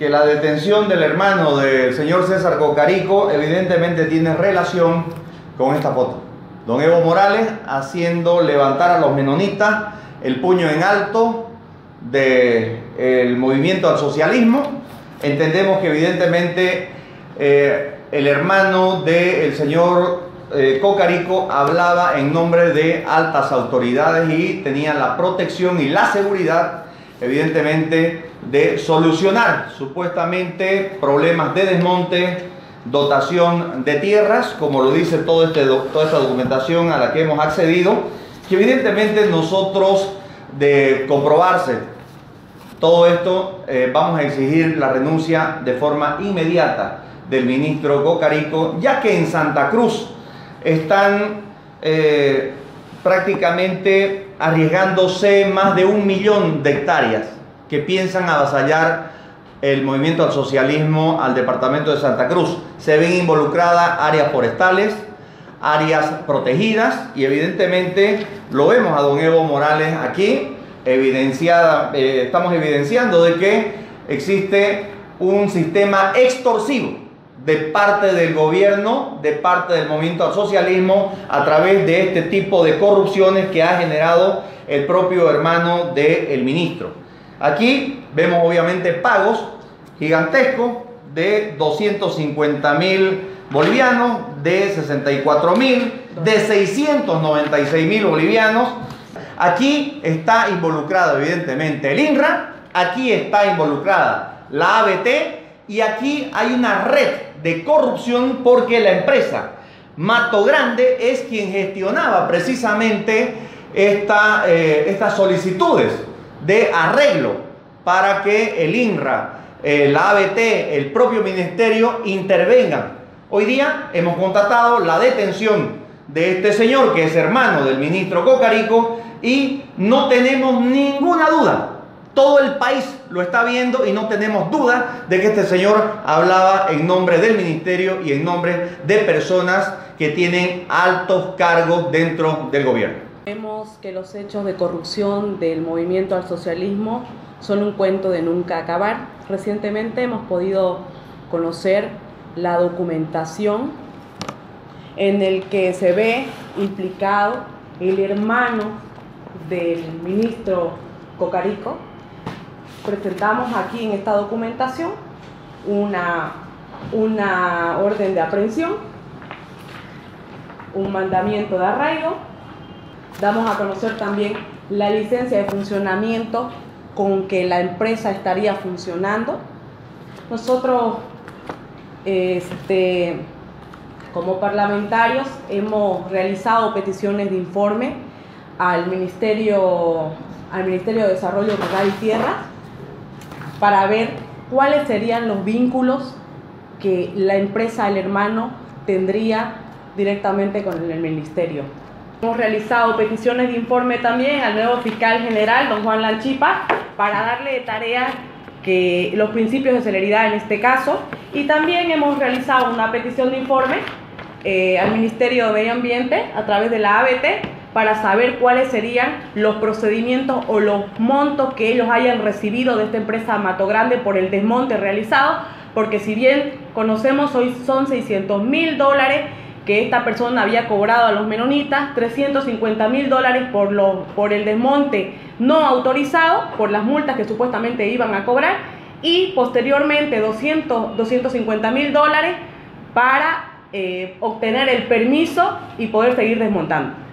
que la detención del hermano del señor César Cocarico evidentemente tiene relación con esta foto. Don Evo Morales haciendo levantar a los menonitas el puño en alto del movimiento al socialismo. Entendemos que evidentemente eh, el hermano del señor eh, Cocarico hablaba en nombre de altas autoridades y tenía la protección y la seguridad, evidentemente, de solucionar supuestamente problemas de desmonte, dotación de tierras, como lo dice todo este, toda esta documentación a la que hemos accedido, que evidentemente nosotros de comprobarse todo esto eh, vamos a exigir la renuncia de forma inmediata del ministro Cocarico, ya que en Santa Cruz están eh, prácticamente arriesgándose más de un millón de hectáreas que piensan avasallar el movimiento al socialismo al departamento de Santa Cruz. Se ven involucradas áreas forestales, áreas protegidas y evidentemente lo vemos a don Evo Morales aquí, evidenciada, eh, estamos evidenciando de que existe un sistema extorsivo de parte del gobierno, de parte del movimiento al socialismo, a través de este tipo de corrupciones que ha generado el propio hermano del ministro. Aquí vemos obviamente pagos gigantescos de 250 mil bolivianos, de 64 mil, de 696 mil bolivianos. Aquí está involucrado evidentemente el INRA, aquí está involucrada la ABT y aquí hay una red de corrupción porque la empresa Mato Grande es quien gestionaba precisamente eh, estas solicitudes de arreglo para que el INRA, eh, la ABT, el propio ministerio intervengan. Hoy día hemos constatado la detención de este señor que es hermano del ministro Cocarico y no tenemos ninguna duda. Todo el país lo está viendo y no tenemos duda de que este señor hablaba en nombre del ministerio y en nombre de personas que tienen altos cargos dentro del gobierno. Vemos que los hechos de corrupción del movimiento al socialismo son un cuento de nunca acabar. Recientemente hemos podido conocer la documentación en el que se ve implicado el hermano del ministro Cocarico. Presentamos aquí en esta documentación una, una orden de aprehensión, un mandamiento de arraigo Damos a conocer también la licencia de funcionamiento con que la empresa estaría funcionando. Nosotros, este, como parlamentarios, hemos realizado peticiones de informe al Ministerio, al Ministerio de Desarrollo Rural y Tierra para ver cuáles serían los vínculos que la empresa El Hermano tendría directamente con el Ministerio. Hemos realizado peticiones de informe también al nuevo fiscal general, don Juan Lanchipa, para darle de tarea que los principios de celeridad en este caso. Y también hemos realizado una petición de informe eh, al Ministerio de Medio Ambiente a través de la ABT para saber cuáles serían los procedimientos o los montos que ellos hayan recibido de esta empresa Mato Grande por el desmonte realizado, porque si bien conocemos hoy son 600 mil dólares que esta persona había cobrado a los menonitas 350 mil dólares por, por el desmonte no autorizado, por las multas que supuestamente iban a cobrar, y posteriormente 200, 250 mil dólares para eh, obtener el permiso y poder seguir desmontando.